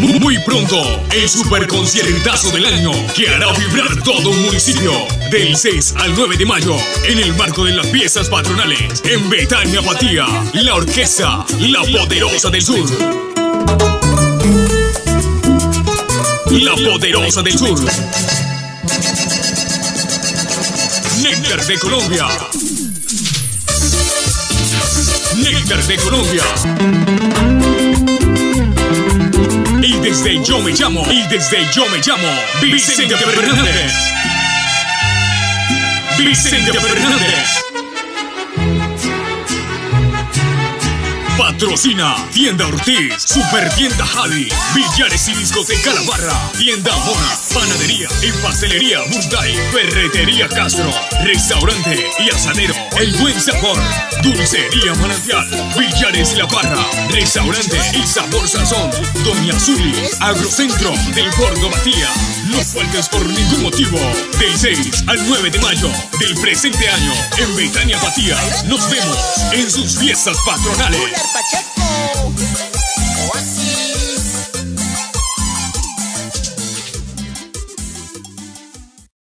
Muy pronto, el super conciertazo del año que hará vibrar todo un municipio. Del 6 al 9 de mayo, en el marco de las fiestas patronales, en Betania Apatía, la orquesta La Poderosa del Sur. La Poderosa del Sur. Néctar de Colombia. Néctar de Colombia. Desde Yo Me Llamo, y desde Yo Me Llamo, Vicente Fernández. Vicente Fernández. Patrocina Tienda Ortiz, Super Tienda Javi, Villares y Discoteca La Barra, Tienda Mona, Panadería y Pastelería Burday, Ferretería Castro, Restaurante y Asadero, El Buen Sabor, Dulcería Manantial, Villares La Barra, Restaurante y Sabor Sazón, Doña Zuli, Agrocentro del Gordo Batía. No faltes por ningún motivo. Del 6 al 9 de mayo del presente año en Betania Batía. Nos vemos en sus fiestas patronales.